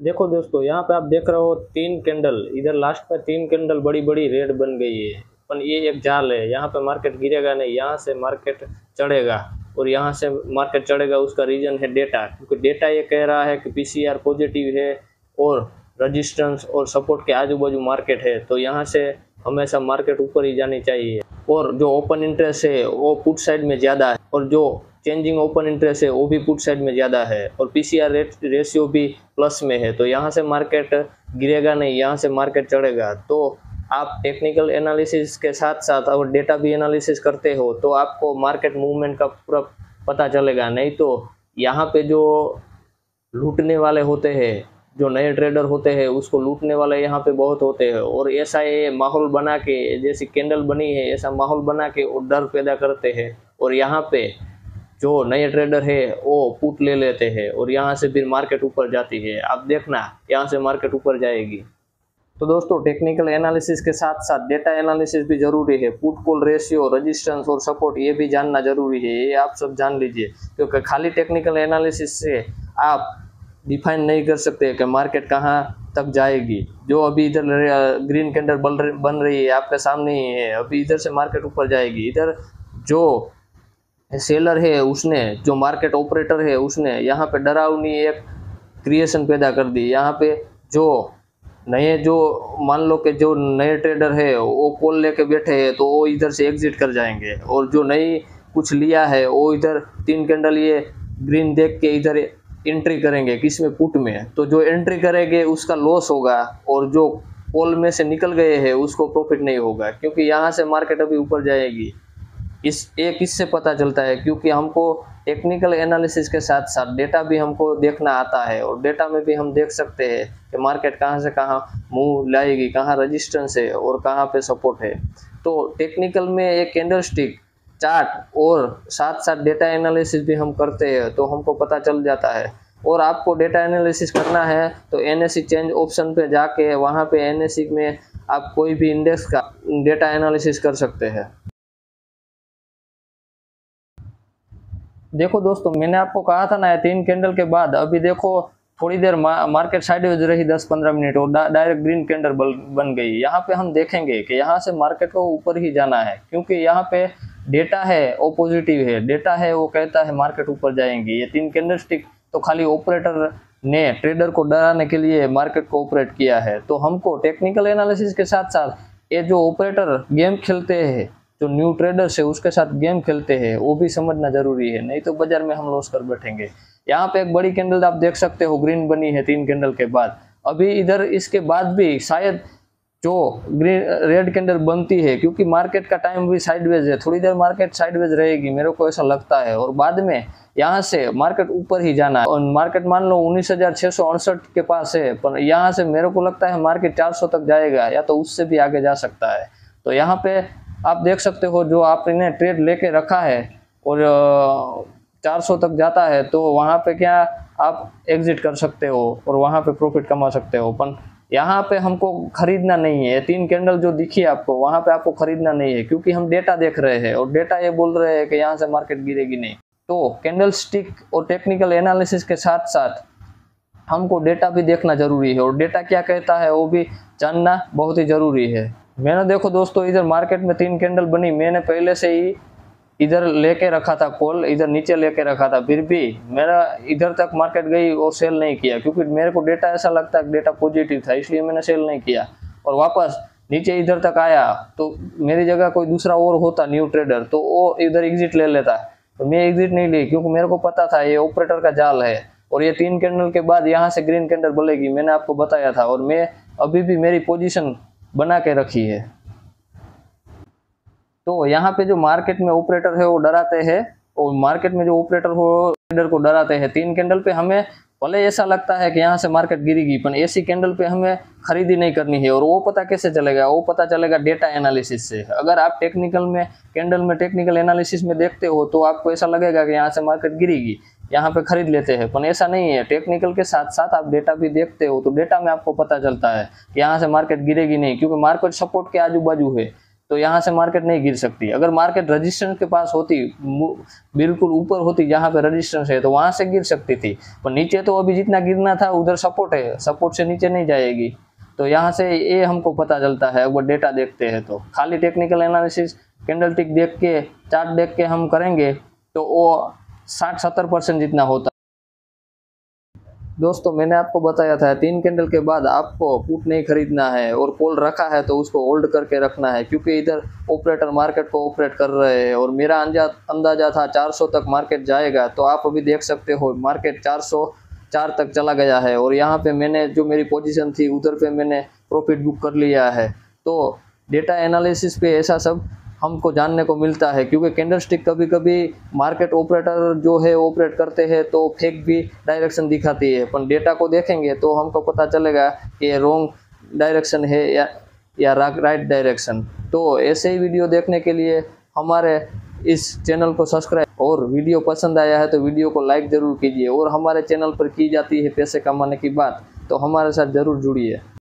देखो दोस्तों, यहाँ पे आप देख रहे हो तीन कैंडल। इधर लास्ट में तीन कैंडल बड़ी बड़ी रेड बन गई है। पर ये एक जाल है, यहाँ पे मार्केट गिरेगा नहीं, यहाँ से मार्केट चढ़ेगा। और यहाँ से मार्केट चढ़ेगा, उसका रीजन है डेटा क्योंकि डेटा ये कह रहा है कि पीसीआर पॉजिटिव है और रजिस्टेंस और सपोर्ट के आजू बाजू मार्केट है। तो यहाँ से हमेशा मार्केट ऊपर ही जानी चाहिए। और जो ओपन इंटरेस्ट है, वो पुट साइड में ज़्यादा और जो चेंजिंग ओपन इंटरेस्ट है, वो भी पुट साइड में ज़्यादा है। और पी पीसीआर रेट रेशियो भी प्लस में है। तो यहाँ से मार्केट गिरेगा नहीं, यहाँ से मार्केट चढ़ेगा। तो आप टेक्निकल एनालिसिस के साथ साथ और डेटा भी एनालिसिस करते हो तो आपको मार्केट मूवमेंट का पूरा पता चलेगा। नहीं तो यहाँ पे जो लूटने वाले होते हैं, जो नए ट्रेडर होते हैं, उसको लूटने वाले यहाँ पे बहुत होते हैं। और ऐसा ये माहौल बना के, जैसी कैंडल बनी है, ऐसा माहौल बना के वो डर पैदा करते हैं। और यहाँ पे जो नए ट्रेडर है, वो पुट ले लेते हैं और यहाँ से फिर मार्केट ऊपर जाती है। आप देखना, यहाँ से मार्केट ऊपर जाएगी। तो दोस्तों टेक्निकल एनालिसिस के साथ साथ डेटा एनालिसिस भी ज़रूरी है। पुट कॉल रेशियो रजिस्टेंस और सपोर्ट ये भी जानना ज़रूरी है। ये आप सब जान लीजिए, क्योंकि खाली टेक्निकल एनालिसिस से आप डिफाइन नहीं कर सकते कि मार्केट कहाँ तक जाएगी। जो अभी इधर ग्रीन कैंडल बन रही है, आपके सामने ही है। अभी इधर से मार्केट ऊपर जाएगी। इधर जो सेलर है उसने, जो मार्केट ऑपरेटर है उसने, यहाँ पे डरावनी एक क्रिएशन पैदा कर दी। यहाँ पे जो नए, जो मान लो कि जो नए ट्रेडर है, वो कॉल लेके बैठे हैं तो वो इधर से एग्जिट कर जाएँगे। और जो नई कुछ लिया है, वो इधर तीन कैंडल ये ग्रीन देख के इधर एंट्री करेंगे, किसमें? पुट में। तो जो एंट्री करेंगे, उसका लॉस होगा, और जो पोल में से निकल गए हैं, उसको प्रॉफिट नहीं होगा, क्योंकि यहाँ से मार्केट अभी ऊपर जाएगी। इस, एक इससे पता चलता है क्योंकि हमको टेक्निकल एनालिसिस के साथ साथ डेटा भी हमको देखना आता है और डेटा में भी हम देख सकते हैं कि मार्केट कहाँ से कहाँ मूव लाएगी, कहाँ रजिस्टेंस है और कहाँ पे सपोर्ट है। तो टेक्निकल में एक कैंडल स्टिक चार्ट और साथ साथ डेटा एनालिसिस भी हम करते हैं तो हमको पता चल जाता है। और आपको डेटा एनालिसिस करना है तो एन चेंज ऑप्शन पे जाके वहाँ पे एन में आप कोई भी इंडेक्स का डेटा एनालिसिस कर सकते हैं। देखो दोस्तों मैंने आपको कहा था ना ये तीन कैंडल के बाद अभी देखो थोड़ी देर मा, मार्केट साइडवेज रही 10-15 मिनट और डायरेक्ट ग्रीन कैंडल बन गई। यहाँ पे हम देखेंगे कि यहाँ से मार्केट को ऊपर ही जाना है क्योंकि यहाँ पे डेटा है वो पॉजिटिव है। डेटा है वो कहता है मार्केट ऊपर जाएँगी। ये तीन कैंडल स्टिक तो खाली ऑपरेटर ने ट्रेडर को डराने के लिए मार्केट को ऑपरेट किया है। तो हमको टेक्निकल एनालिसिस के साथ साथ ये जो ऑपरेटर गेम खेलते हैं जो न्यू ट्रेडर्स है, उसके साथ गेम खेलते हैं, वो भी समझना ज़रूरी है, नहीं तो बाज़ार में हम लॉस कर बैठेंगे। यहाँ पे एक बड़ी कैंडल आप देख सकते हो ग्रीन बनी है तीन कैंडल के बाद। अभी इधर इसके बाद भी शायद जो ग्रीन रेड कैंडल बनती है, क्योंकि मार्केट का टाइम भी साइडवेज है, थोड़ी देर मार्केट साइडवेज रहेगी, मेरे को ऐसा लगता है। और बाद में यहाँ से मार्केट ऊपर ही जाना है। और मार्केट मान लो उन्नीस के पास है, पर यहाँ से मेरे को लगता है मार्केट चार सौ तक जाएगा, या तो उससे भी आगे जा सकता है। तो यहाँ पे आप देख सकते हो जो आपने ट्रेड लेके रखा है और 400 तक जाता है तो वहाँ पे क्या आप एग्जिट कर सकते हो और वहाँ पे प्रॉफिट कमा सकते हो। पर यहाँ पे हमको खरीदना नहीं है। तीन कैंडल जो दिखी है आपको, वहाँ पे आपको खरीदना नहीं है, क्योंकि हम डेटा देख रहे हैं और डेटा ये बोल रहे हैं कि यहाँ से मार्केट गिरेगी नहीं। तो कैंडल स्टिक और टेक्निकल एनालिसिस के साथ साथ हमको डेटा भी देखना ज़रूरी है और डेटा क्या कहता है वो भी जानना बहुत ही ज़रूरी है। मैंने देखो दोस्तों, इधर मार्केट में तीन कैंडल बनी। मैंने पहले से ही इधर लेके रखा था कॉल, इधर नीचे लेके रखा था। फिर भी मेरा इधर तक मार्केट गई और सेल नहीं किया, क्योंकि मेरे को डेटा ऐसा लगता है डेटा पॉजिटिव था, इसलिए मैंने सेल नहीं किया। और वापस नीचे इधर तक आया तो मेरी जगह कोई दूसरा और होता न्यू ट्रेडर तो वो इधर एग्जिट ले लेता। तो मैं एग्जिट नहीं ली, क्योंकि मेरे को पता था ये ऑपरेटर का जाल है। और ये तीन कैंडल के बाद यहाँ से ग्रीन कैंडल बोलेगी, मैंने आपको बताया था। और मैं अभी भी मेरी पोजिशन बना के रखी है। तो यहाँ पे जो मार्केट में ऑपरेटर है, वो डराते हैं और मार्केट में जो ऑपरेटर हो ट्रेडर को डराते हैं। तीन कैंडल पे हमें भले ऐसा लगता है कि यहाँ से मार्केट गिरेगी, पर ऐसी कैंडल पे हमें खरीदी नहीं करनी है और वो पता कैसे चलेगा? वो पता चलेगा डेटा एनालिसिस से। अगर आप टेक्निकल में कैंडल में टेक्निकल एनालिसिस में देखते हो तो आपको ऐसा लगेगा कि यहाँ से मार्केट गिरेगी। यहाँ पे खरीद लेते हैं। पर ऐसा नहीं है। टेक्निकल के साथ साथ आप डेटा भी देखते हो तो डेटा में आपको पता चलता है कि यहाँ से मार्केट गिरेगी नहीं, क्योंकि मार्केट सपोर्ट के आजू बाजू है तो यहाँ से मार्केट नहीं गिर सकती। अगर मार्केट रजिस्टेंस के पास होती बिल्कुल ऊपर होती, जहाँ पे रजिस्टेंस है तो वहाँ से गिर सकती थी। पर नीचे तो अभी जितना गिरना था, उधर सपोर्ट है। सपोर्ट से नीचे नहीं जाएगी। तो यहाँ से ये हमको पता चलता है, अगर डेटा देखते हैं तो। खाली टेक्निकल एनालिसिस कैंडल टिक देख के चार्ट देख के हम करेंगे तो वो साठ सत्तर परसेंट जितना होता दोस्तों, मैंने आपको बताया था, तीन कैंडल के बाद आपको पुट नहीं खरीदना है और कॉल रखा है तो उसको होल्ड करके रखना है, क्योंकि इधर ऑपरेटर मार्केट को ऑपरेट कर रहे हैं और मेरा अंदाज़ा था 400 तक मार्केट जाएगा तो आप अभी देख सकते हो मार्केट 404 तक चला गया है और यहाँ पे मैंने जो मेरी पोजीशन थी, उधर पे मैंने प्रॉफिट बुक कर लिया है। तो डेटा एनालिसिस पे ऐसा सब हमको जानने को मिलता है, क्योंकि कैंडल स्टिक कभी कभी मार्केट ऑपरेटर जो है ऑपरेट करते हैं तो फेक भी डायरेक्शन दिखाती है। पर डेटा को देखेंगे तो हमको पता चलेगा कि ये रॉन्ग डायरेक्शन है या या राइट डायरेक्शन तो ऐसे ही वीडियो देखने के लिए हमारे इस चैनल को सब्सक्राइब और वीडियो पसंद आया है तो वीडियो को लाइक ज़रूर कीजिए। और हमारे चैनल पर की जाती है पैसे कमाने की बात तो हमारे साथ ज़रूर जुड़िए।